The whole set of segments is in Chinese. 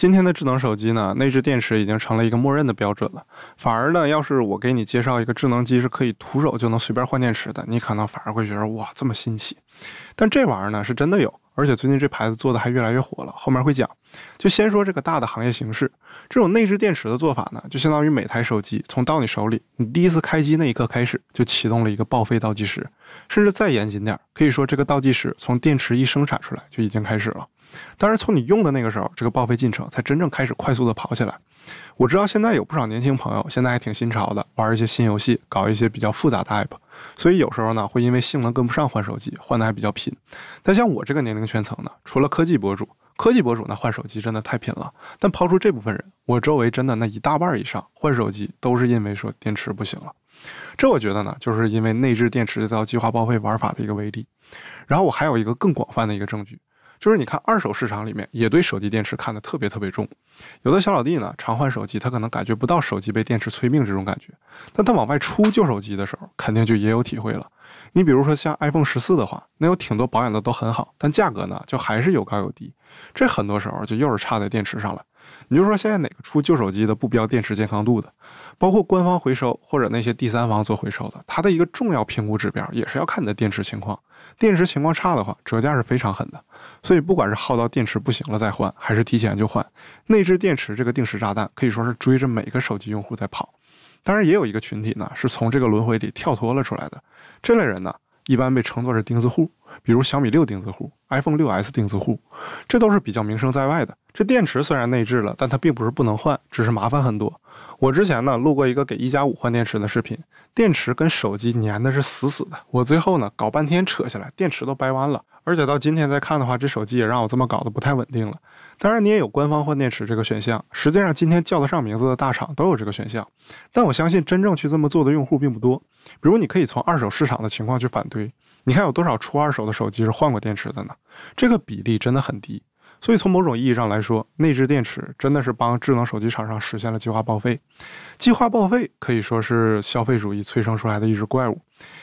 今天的智能手机呢，内置电池已经成了一个默认的标准了。反而呢，要是我给你介绍一个智能机是可以徒手就能随便换电池的，你可能反而会觉得哇，这么新奇。但这玩意儿呢，是真的有。而且最近这牌子做的还越来越火了，后面会讲。就先说这个大的行业形势，这种内置电池的做法呢，就相当于每台手机从到你手里，你第一次开机那一刻开始，就启动了一个报废倒计时。甚至再严谨点，可以说这个倒计时从电池一生产出来就已经开始了。当然，从你用的那个时候，这个报废进程才真正开始快速的跑起来。我知道现在有不少年轻朋友现在还挺新潮的，玩一些新游戏，搞一些比较复杂的 app。所以有时候呢，会因为性能跟不上换手机，换的还比较频。但像我这个年龄圈层呢，除了科技博主，科技博主呢换手机真的太频了。但抛出这部分人，我周围真的那一大半以上换手机都是因为说电池不行了。这我觉得呢，就是因为内置电池这套计划报废玩法的一个威力。然后我还有一个更广泛的一个证据。就是你看二手市场里面也对手机电池看得特别特别重，有的小老弟呢常换手机，他可能感觉不到手机被电池催命这种感觉，但他往外出旧手机的时候，肯定就也有体会了。你比如说像 iPhone 十四的话，那有挺多保养的都很好，但价格呢就还是有高有低，这很多时候就又是差在电池上了。你就说现在哪个出旧手机的不标电池健康度的，包括官方回收或者那些第三方做回收的，它的一个重要评估指标也是要看你的电池情况。电池情况差的话，折价是非常狠的。所以不管是耗到电池不行了再换，还是提前就换，内置电池这个定时炸弹可以说是追着每个手机用户在跑。当然，也有一个群体呢，是从这个轮回里跳脱了出来的。这类人呢，一般被称作是钉子户，比如小米六钉子户、iPhone 6s 钉子户，这都是比较名声在外的。这电池虽然内置了，但它并不是不能换，只是麻烦很多。我之前呢录过一个给一加五换电池的视频，电池跟手机粘的是死死的，我最后呢搞半天扯下来，电池都掰弯了。而且到今天再看的话，这手机也让我这么搞得不太稳定了。当然，你也有官方换电池这个选项。实际上，今天叫得上名字的大厂都有这个选项。但我相信，真正去这么做的用户并不多。比如，你可以从二手市场的情况去反推，你看有多少出二手的手机是换过电池的呢？这个比例真的很低。所以，从某种意义上来说，内置电池真的是帮智能手机厂商实现了计划报废。计划报废可以说是消费主义催生出来的一只怪物。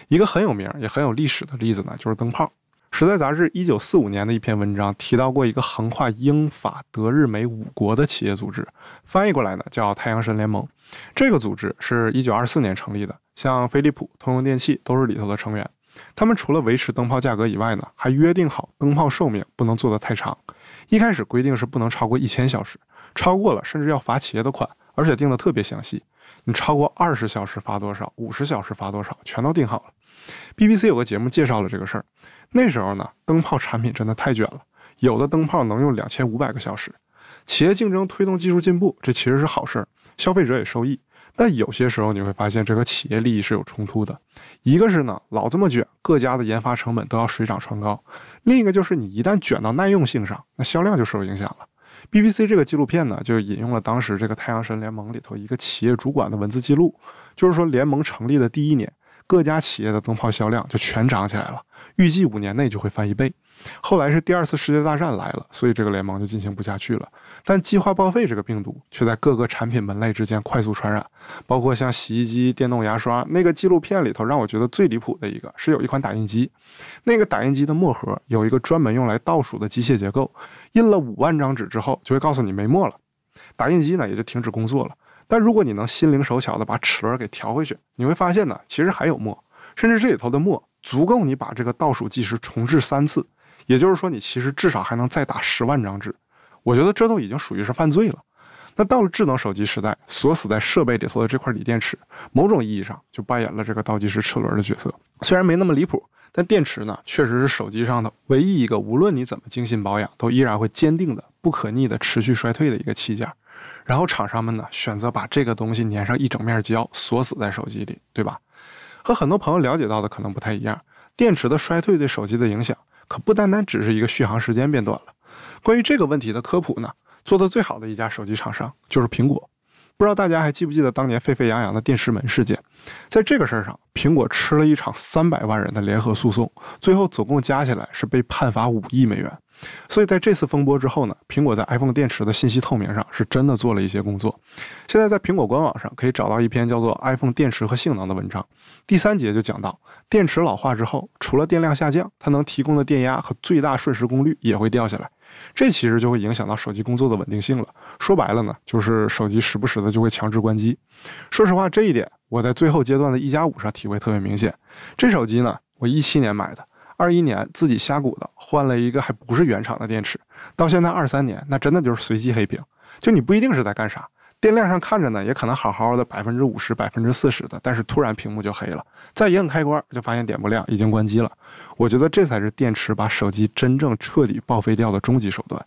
一个很有名也很有历史的例子呢，就是灯泡。时代杂志一九四五年的一篇文章提到过一个横跨英法德日美五国的企业组织，翻译过来呢叫太阳神联盟。这个组织是一九二四年成立的，像飞利浦、通用电气都是里头的成员。他们除了维持灯泡价格以外呢，还约定好灯泡寿命不能做得太长。一开始规定是不能超过一千小时，超过了甚至要罚企业的款，而且定的特别详细。你超过二十小时罚多少，五十小时罚多少，全都定好了。BBC 有个节目介绍了这个事儿。那时候呢，灯泡产品真的太卷了，有的灯泡能用两千五百个小时。企业竞争推动技术进步，这其实是好事儿，消费者也受益。但有些时候你会发现，这和企业利益是有冲突的。一个是呢，老这么卷，各家的研发成本都要水涨船高；另一个就是你一旦卷到耐用性上，那销量就受影响了。BBC 这个纪录片呢，就引用了当时这个太阳神联盟里头一个企业主管的文字记录，就是说联盟成立的第一年。各家企业的灯泡销量就全涨起来了，预计五年内就会翻一倍。后来是第二次世界大战来了，所以这个联盟就进行不下去了。但计划报废这个病毒却在各个产品门类之间快速传染，包括像洗衣机、电动牙刷。那个纪录片里头让我觉得最离谱的一个是有一款打印机，那个打印机的墨盒有一个专门用来倒数的机械结构，印了五万张纸之后就会告诉你没墨了，打印机呢也就停止工作了。但如果你能心灵手巧的把齿轮给调回去，你会发现呢，其实还有墨，甚至这里头的墨足够你把这个倒数计时重置三次，也就是说，你其实至少还能再打十万张纸。我觉得这都已经属于是犯罪了。那到了智能手机时代，锁死在设备里头的这块锂电池，某种意义上就扮演了这个倒计时齿轮的角色。虽然没那么离谱，但电池呢，确实是手机上的唯一一个无论你怎么精心保养，都依然会坚定的、不可逆的持续衰退的一个器件。然后厂商们呢，选择把这个东西粘上一整面胶，锁死在手机里，对吧？和很多朋友了解到的可能不太一样，电池的衰退对手机的影响，可不单单只是一个续航时间变短了。关于这个问题的科普呢，做的最好的一家手机厂商就是苹果。不知道大家还记不记得当年沸沸扬扬的电池门事件？在这个事儿上，苹果吃了一场三百万人的联合诉讼，最后总共加起来是被判罚五亿美元。所以在这次风波之后呢，苹果在 iPhone 电池的信息透明上是真的做了一些工作。现在在苹果官网上可以找到一篇叫做《iPhone 电池和性能》的文章，第三节就讲到，电池老化之后，除了电量下降，它能提供的电压和最大瞬时功率也会掉下来，这其实就会影响到手机工作的稳定性了。说白了呢，就是手机时不时的就会强制关机。说实话，这一点我在最后阶段的一加五上体会特别明显。这手机呢，我一七年买的，二一年自己瞎鼓捣换了一个还不是原厂的电池，到现在二三年，那真的就是随机黑屏。就你不一定是在干啥，电量上看着呢，也可能好好的百分之五十、百分之四十的，但是突然屏幕就黑了，再一摁开关就发现点不亮，已经关机了。我觉得这才是电池把手机真正彻底报废掉的终极手段。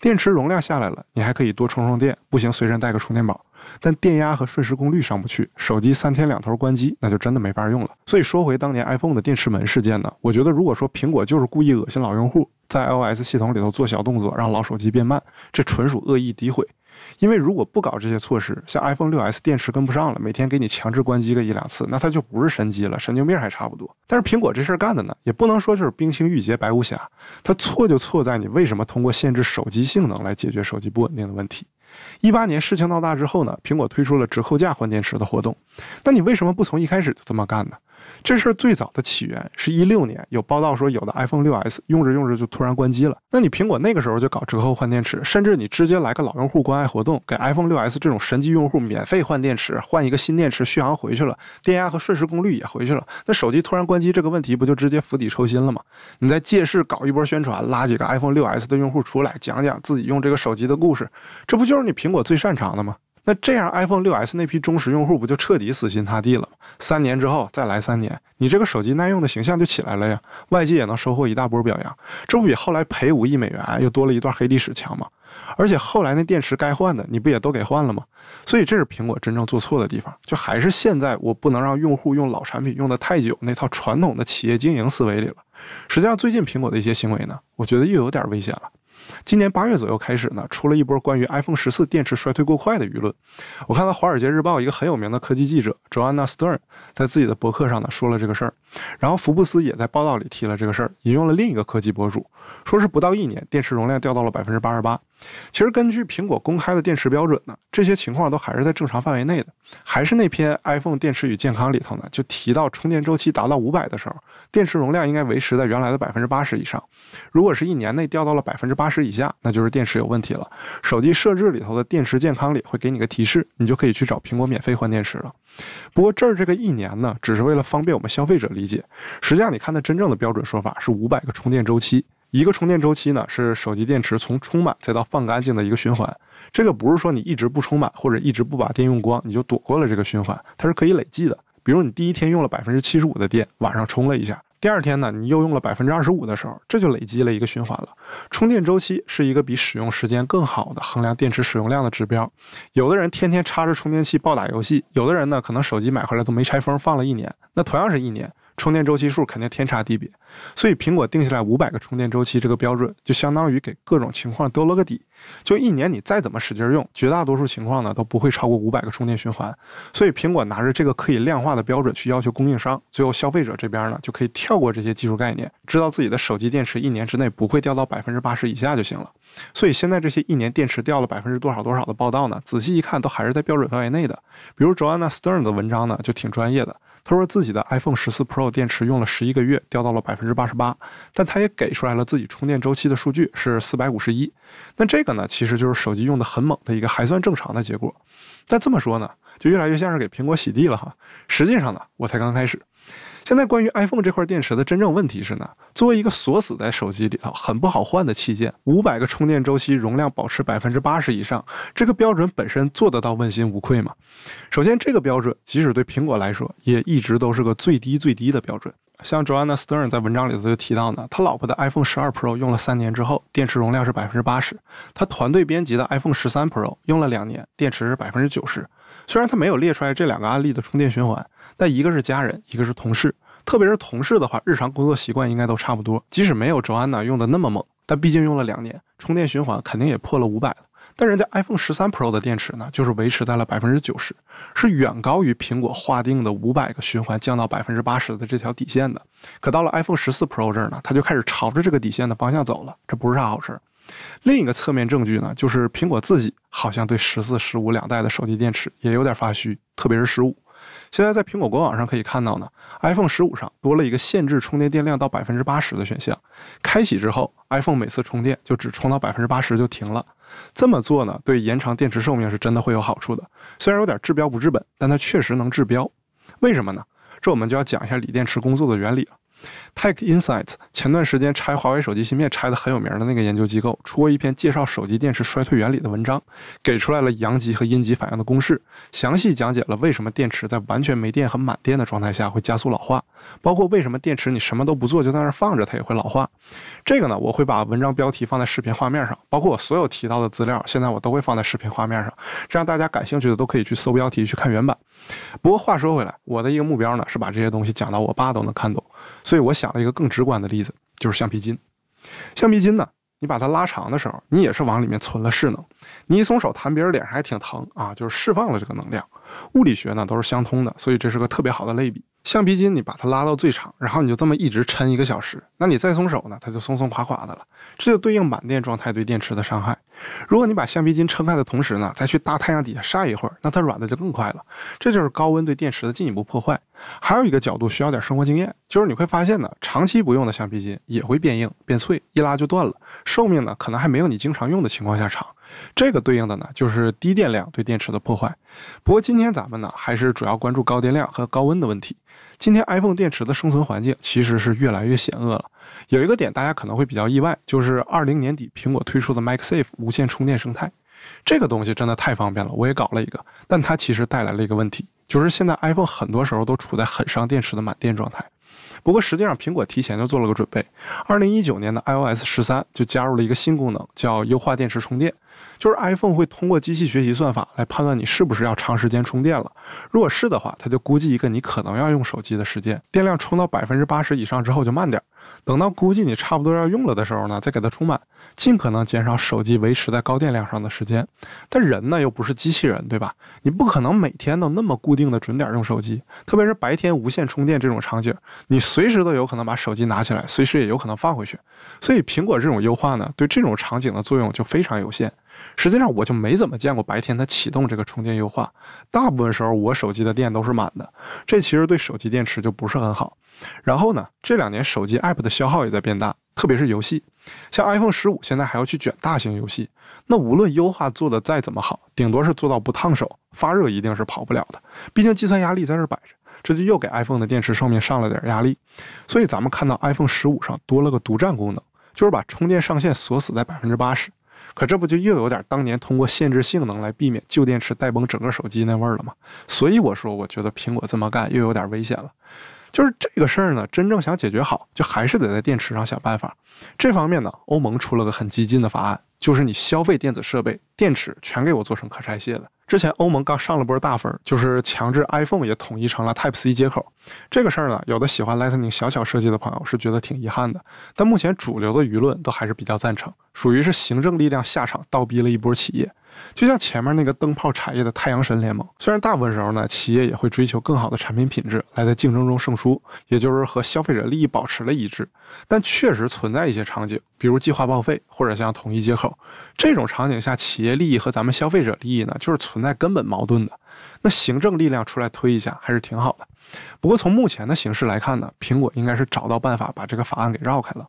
电池容量下来了，你还可以多充充电，不行随身带个充电宝。但电压和瞬时功率上不去，手机三天两头关机，那就真的没法用了。所以说回当年 iPhone 的电池门事件呢，我觉得如果说苹果就是故意恶心老用户，在 iOS 系统里头做小动作，让老手机变慢，这纯属恶意诋毁。因为如果不搞这些措施，像 iPhone 6s 电池跟不上了，每天给你强制关机个一两次，那它就不是神机了，神经病还差不多。但是苹果这事儿干的呢，也不能说就是冰清玉洁白无瑕，它错就错在你为什么通过限制手机性能来解决手机不稳定的问题。一八年事情闹大之后呢，苹果推出了折扣价换电池的活动，那你为什么不从一开始就这么干呢？这事儿最早的起源是一六年，有报道说有的 iPhone 6s 用着用着就突然关机了。那你苹果那个时候就搞折扣换电池，甚至你直接来个老用户关爱活动，给 iPhone 6s 这种神机用户免费换电池，换一个新电池续航回去了，电压和瞬时功率也回去了，那手机突然关机这个问题不就直接釜底抽薪了吗？你再借势搞一波宣传，拉几个 iPhone 6s 的用户出来讲讲自己用这个手机的故事，这不就是你苹果最擅长的吗？那这样，iPhone 6s 那批忠实用户不就彻底死心塌地了吗？三年之后再来三年，你这个手机耐用的形象就起来了呀，外界也能收获一大波表扬，这不比后来赔五亿美元又多了一段黑历史强吗？而且后来那电池该换的，你不也都给换了吗？所以这是苹果真正做错的地方，就还是现在我不能让用户用老产品用的太久那套传统的企业经营思维里了。实际上，最近苹果的一些行为呢，我觉得又有点危险了。今年八月左右开始呢，出了一波关于 iPhone 十四电池衰退过快的舆论。我看到《华尔街日报》一个很有名的科技记者 Joanna Stern 在自己的博客上呢说了这个事儿，然后福布斯也在报道里提了这个事儿，引用了另一个科技博主，说是不到一年，电池容量掉到了百分之八十八。其实根据苹果公开的电池标准呢，这些情况都还是在正常范围内的。还是那篇 iPhone 电池与健康里头呢，就提到充电周期达到五百的时候，电池容量应该维持在原来的百分之八十以上。如果是一年内掉到了百分之八十以下，那就是电池有问题了。手机设置里头的电池健康里会给你个提示，你就可以去找苹果免费换电池了。不过这儿这个一年呢，只是为了方便我们消费者理解。实际上，你看它真正的标准说法是五百个充电周期。一个充电周期呢，是手机电池从充满再到放干净的一个循环。这个不是说你一直不充满或者一直不把电用光，你就躲过了这个循环，它是可以累计的。比如你第一天用了百分之七十五的电，晚上充了一下，第二天呢，你又用了百分之二十五的时候，这就累积了一个循环了。充电周期是一个比使用时间更好的衡量电池使用量的指标。有的人天天插着充电器暴打游戏，有的人呢，可能手机买回来都没拆封，放了一年，那同样是一年。充电周期数肯定天差地别，所以苹果定下来五百个充电周期这个标准，就相当于给各种情况兜了个底。就一年你再怎么使劲用，绝大多数情况呢都不会超过五百个充电循环。所以苹果拿着这个可以量化的标准去要求供应商，最后消费者这边呢就可以跳过这些技术概念，知道自己的手机电池一年之内不会掉到百分之八十以下就行了。所以现在这些一年电池掉了百分之多少多少的报道呢，仔细一看都还是在标准范围内的。比如 Joanna Stern 的文章呢就挺专业的。他说自己的 iPhone 十四 Pro 电池用了十一个月，掉到了百分之八十八，但他也给出来了自己充电周期的数据是四百五十一。那这个呢，其实就是手机用的很猛的一个还算正常的结果。但这么说呢，就越来越像是给苹果洗地了哈。实际上呢，我才刚开始。现在关于 iPhone 这块电池的真正问题是呢，作为一个锁死在手机里头很不好换的器件，五百个充电周期，容量保持百分之八十以上，这个标准本身做得到问心无愧吗？首先，这个标准即使对苹果来说，也一直都是个最低最低的标准。像 Joanna Stern 在文章里头就提到呢，他老婆的 iPhone 十二 Pro 用了三年之后，电池容量是百分之八十；他团队编辑的 iPhone 十三 Pro 用了两年，电池是百分之九十。虽然他没有列出来这两个案例的充电循环。但一个是家人，一个是同事，特别是同事的话，日常工作习惯应该都差不多。即使没有 Joanna 用的那么猛，但毕竟用了两年，充电循环肯定也破了五百了。但人家 iPhone 十三 Pro 的电池呢，就是维持在了百分之九十，是远高于苹果划定的五百个循环降到百分之八十的这条底线的。可到了 iPhone 十四 Pro 这儿呢，它就开始朝着这个底线的方向走了，这不是啥好事。另一个侧面证据呢，就是苹果自己好像对十四、十五两代的手机电池也有点发虚，特别是十五。现在在苹果官网上可以看到呢，iPhone 十五上多了一个限制充电电量到百分之八十的选项。开启之后，iPhone 每次充电就只充到百分之八十就停了。这么做呢，对延长电池寿命是真的会有好处的。虽然有点治标不治本，但它确实能治标。为什么呢？这我们就要讲一下锂电池工作的原理了。Tech Insights 前段时间拆华为手机芯片拆的很有名的那个研究机构，出过一篇介绍手机电池衰退原理的文章，给出来了阳极和阴极反应的公式，详细讲解了为什么电池在完全没电和满电的状态下会加速老化，包括为什么电池你什么都不做就在那儿放着它也会老化。这个呢，我会把文章标题放在视频画面上，包括我所有提到的资料，现在我都会放在视频画面上，这样大家感兴趣的都可以去搜标题去看原版。不过话说回来，我的一个目标呢是把这些东西讲到我爸都能看懂，所以我想了一个更直观的例子，就是橡皮筋。橡皮筋呢，你把它拉长的时候，你也是往里面存了势能，你一松手弹别人脸上还挺疼啊，就是释放了这个能量。物理学呢都是相通的，所以这是个特别好的类比。橡皮筋你把它拉到最长，然后你就这么一直抻一个小时，那你再松手呢，它就松松垮垮的了。这就对应满电状态对电池的伤害。如果你把橡皮筋撑开的同时呢，再去大太阳底下晒一会儿，那它软的就更快了。这就是高温对电池的进一步破坏。还有一个角度需要点生活经验，就是你会发现呢，长期不用的橡皮筋也会变硬变脆，一拉就断了，寿命呢可能还没有你经常用的情况下长。这个对应的呢就是低电量对电池的破坏。不过今天咱们呢还是主要关注高电量和高温的问题。今天 iPhone 电池的生存环境其实是越来越险恶了。有一个点大家可能会比较意外，就是二零年底苹果推出的 MagSafe 无线充电生态，这个东西真的太方便了，我也搞了一个，但它其实带来了一个问题，就是现在 iPhone 很多时候都处在很伤电池的满电状态。不过实际上苹果提前就做了个准备，二零一九年的 iOS 十三就加入了一个新功能，叫优化电池充电。就是 iPhone 会通过机器学习算法来判断你是不是要长时间充电了。如果是的话，它就估计一个你可能要用手机的时间，电量充到百分之八十以上之后就慢点儿，等到估计你差不多要用了的时候呢，再给它充满，尽可能减少手机维持在高电量上的时间。但人呢又不是机器人，对吧？你不可能每天都那么固定的准点用手机，特别是白天无线充电这种场景，你随时都有可能把手机拿起来，随时也有可能放回去。所以苹果这种优化呢，对这种场景的作用就非常有限。实际上我就没怎么见过白天它启动这个充电优化，大部分时候我手机的电都是满的，这其实对手机电池就不是很好。然后呢，这两年手机 App 的消耗也在变大，特别是游戏，像 iPhone 十五现在还要去卷大型游戏，那无论优化做的再怎么好，顶多是做到不烫手，发热一定是跑不了的。毕竟计算压力在这摆着，这就又给 iPhone 的电池寿命上了点压力。所以咱们看到 iPhone 十五上多了个独占功能，就是把充电上限锁死在百分之八十。可这不就又有点当年通过限制性能来避免旧电池带崩整个手机那味儿了吗？所以我说，我觉得苹果这么干又有点危险了。就是这个事儿呢，真正想解决好，就还是得在电池上想办法。这方面呢，欧盟出了个很激进的法案，就是你消费电子设备电池全给我做成可拆卸的。之前欧盟刚上了波大分，就是强制 iPhone 也统一成了 Type C 接口。这个事儿呢，有的喜欢 Lightning 小巧设计的朋友是觉得挺遗憾的，但目前主流的舆论都还是比较赞成，属于是行政力量下场倒逼了一波企业。就像前面那个灯泡产业的太阳神联盟，虽然大部分时候呢，企业也会追求更好的产品品质来在竞争中胜出，也就是和消费者利益保持了一致，但确实存在一些场景，比如计划报废或者像统一接口这种场景下，企业利益和咱们消费者利益呢，就是存在根本矛盾的。那行政力量出来推一下还是挺好的。不过从目前的形势来看呢，苹果应该是找到办法把这个法案给绕开了。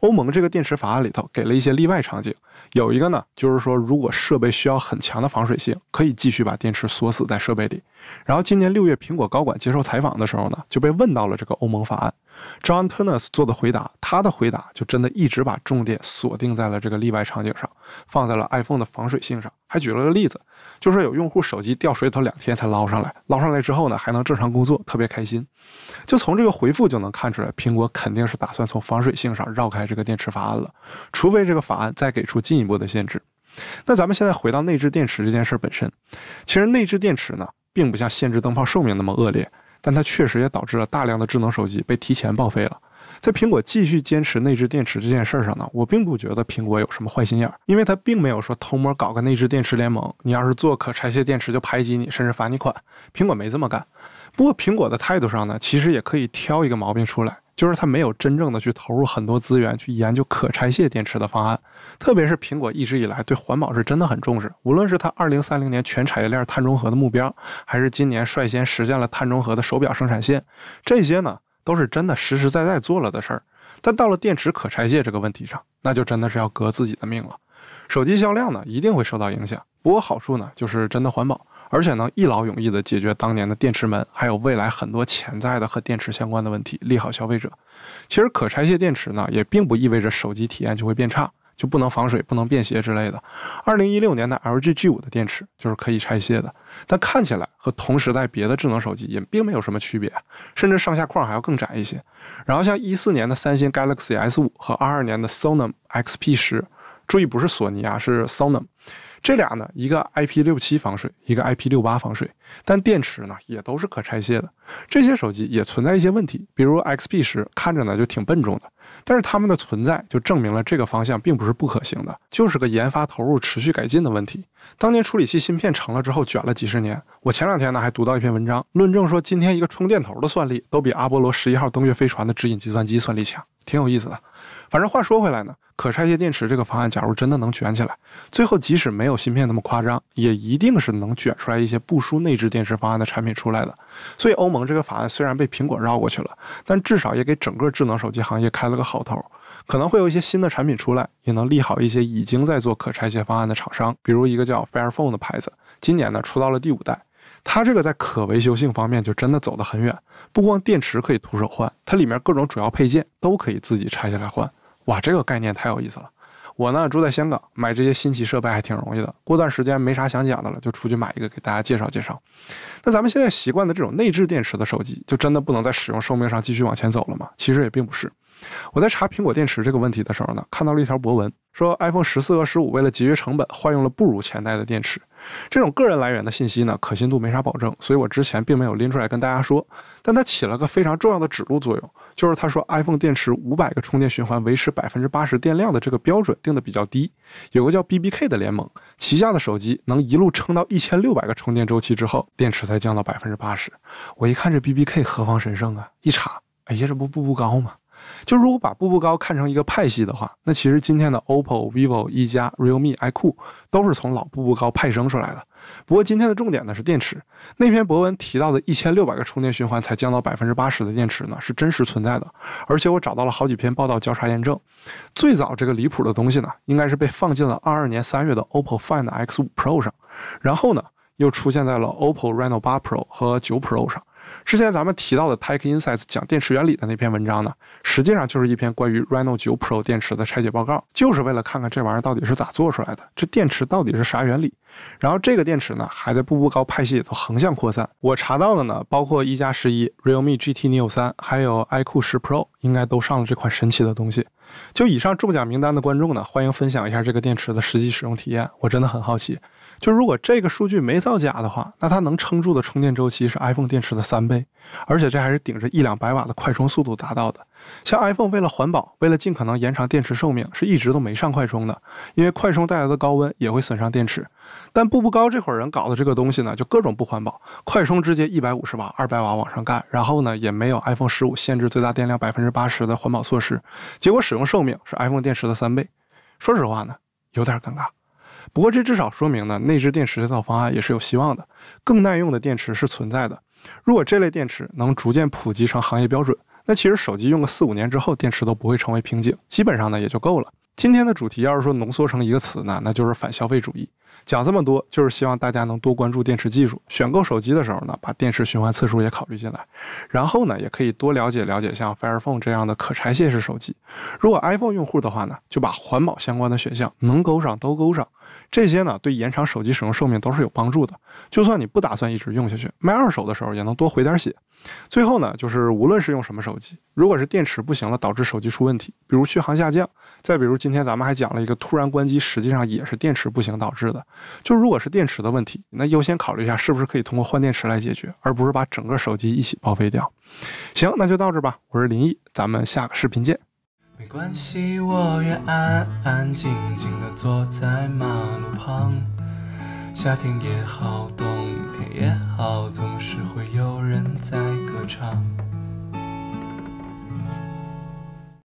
欧盟这个电池法案里头给了一些例外场景。有一个呢，就是说，如果设备需要很强的防水性，可以继续把电池锁死在设备里。然后今年六月，苹果高管接受采访的时候呢，就被问到了这个欧盟法案。John Turnus 做的回答，他的回答就真的一直把重点锁定在了这个例外场景上，放在了 iPhone 的防水性上，还举了个例子，就说有用户手机掉水里头两天才捞上来，捞上来之后呢，还能正常工作，特别开心。就从这个回复就能看出来，苹果肯定是打算从防水性上绕开这个电池法案了，除非这个法案再给出进一步的限制。那咱们现在回到内置电池这件事本身，其实内置电池呢，并不像限制灯泡寿命那么恶劣。但它确实也导致了大量的智能手机被提前报废了。在苹果继续坚持内置电池这件事上呢，我并不觉得苹果有什么坏心眼儿，因为它并没有说偷摸搞个内置电池联盟，你要是做可拆卸电池就排挤你，甚至罚你款。苹果没这么干。不过苹果的态度上呢，其实也可以挑一个毛病出来。就是它没有真正的去投入很多资源去研究可拆卸电池的方案，特别是苹果一直以来对环保是真的很重视。无论是它二零三零年全产业链碳中和的目标，还是今年率先实现了碳中和的手表生产线，这些呢都是真的实实在在做了的事儿。但到了电池可拆卸这个问题上，那就真的是要革自己的命了。手机销量呢一定会受到影响。不过好处呢就是真的环保，而且能一劳永逸地解决当年的电池门，还有未来很多潜在的和电池相关的问题，利好消费者。其实可拆卸电池呢也并不意味着手机体验就会变差。就不能防水、不能便携之类的。二零一六年的 LG G5 的电池就是可以拆卸的，但看起来和同时代别的智能手机也并没有什么区别，甚至上下框还要更窄一些。然后像一四年的三星 Galaxy S5 和二二年的 Sonum XP10，注意不是索尼啊，是 Sonum。这俩呢，一个 IP 六七防水，一个 IP 六八防水，但电池呢也都是可拆卸的。这些手机也存在一些问题，比如 XP 十看着呢就挺笨重的，但是它们的存在就证明了这个方向并不是不可行的，就是个研发投入持续改进的问题。当年处理器芯片成了之后卷了几十年，我前两天呢还读到一篇文章，论证说今天一个充电头的算力都比阿波罗十一号登月飞船的指引计算机算力强，挺有意思的。反正话说回来呢。可拆卸电池这个方案，假如真的能卷起来，最后即使没有芯片那么夸张，也一定是能卷出来一些不输内置电池方案的产品出来的。所以欧盟这个法案虽然被苹果绕过去了，但至少也给整个智能手机行业开了个好头。可能会有一些新的产品出来，也能利好一些已经在做可拆卸方案的厂商，比如一个叫 Fire Phone 的牌子，今年呢出到了第五代，它这个在可维修性方面就真的走得很远。不光电池可以徒手换，它里面各种主要配件都可以自己拆下来换。哇，这个概念太有意思了！我呢住在香港，买这些新奇设备还挺容易的。过段时间没啥想讲的了，就出去买一个给大家介绍介绍。那咱们现在习惯的这种内置电池的手机，就真的不能在使用寿命上继续往前走了吗？其实也并不是。我在查苹果电池这个问题的时候呢，看到了一条博文，说 iPhone 十四和十五为了节约成本，换用了不如前代的电池。这种个人来源的信息呢，可信度没啥保证，所以我之前并没有拎出来跟大家说。但它起了个非常重要的指路作用，就是他说 iPhone 电池五百个充电循环维持百分之八十电量的这个标准定的比较低。有个叫 BBK 的联盟旗下的手机能一路撑到一千六百个充电周期之后，电池才降到百分之八十。我一看这 BBK 何方神圣啊？一查，哎呀，这不步步高吗？就如果把步步高看成一个派系的话，那其实今天的 OPPO、vivo、一加、realme、iQOO 都是从老步步高派生出来的。不过今天的重点呢是电池。那篇博文提到的一千六百个充电循环才降到百分之八十的电池呢，是真实存在的。而且我找到了好几篇报道交叉验证。最早这个离谱的东西呢，应该是被放进了二二年三月的 OPPO Find X5 Pro 上，然后呢又出现在了 OPPO Reno 8 Pro 和9 Pro 上。之前咱们提到的 Tech Insights 讲电池原理的那篇文章呢，实际上就是一篇关于 Reno 9 Pro 电池的拆解报告，就是为了看看这玩意儿到底是咋做出来的，这电池到底是啥原理。然后这个电池呢，还在步步高派系里头横向扩散。我查到的呢，包括一加十一、Realme GT Neo 3，还有 iQOO 10 Pro，应该都上了这款神奇的东西。就以上中奖名单的观众呢，欢迎分享一下这个电池的实际使用体验，我真的很好奇。就如果这个数据没造假的话，那它能撑住的充电周期是 iPhone 电池的三倍，而且这还是顶着一两百瓦的快充速度达到的。像 iPhone 为了环保，为了尽可能延长电池寿命，是一直都没上快充的，因为快充带来的高温也会损伤电池。但步步高这伙人搞的这个东西呢，就各种不环保，快充直接一百五十瓦、二百瓦往上干，然后呢也没有 iPhone 十五限制最大电量百分之八十的环保措施，结果使用寿命是 iPhone 电池的三倍。说实话呢，有点尴尬。不过这至少说明呢，内置电池这套方案也是有希望的，更耐用的电池是存在的。如果这类电池能逐渐普及成行业标准，那其实手机用个四五年之后，电池都不会成为瓶颈，基本上呢也就够了。今天的主题要是说浓缩成一个词呢，那就是反消费主义。讲这么多，就是希望大家能多关注电池技术，选购手机的时候呢，把电池循环次数也考虑进来。然后呢，也可以多了解了解像 Fire Phone 这样的可拆卸式手机。如果 iPhone 用户的话呢，就把环保相关的选项能勾上都勾上。这些呢，对延长手机使用寿命都是有帮助的。就算你不打算一直用下去，卖二手的时候也能多回点血。最后呢，就是无论是用什么手机，如果是电池不行了导致手机出问题，比如续航下降，再比如今天咱们还讲了一个突然关机，实际上也是电池不行导致的。就如果是电池的问题，那优先考虑一下是不是可以通过换电池来解决，而不是把整个手机一起报废掉。行，那就到这吧。我是林毅，咱们下个视频见。没关系，我愿安安静静的坐在马路旁。夏天也好，冬天也好，总是会有人在歌唱。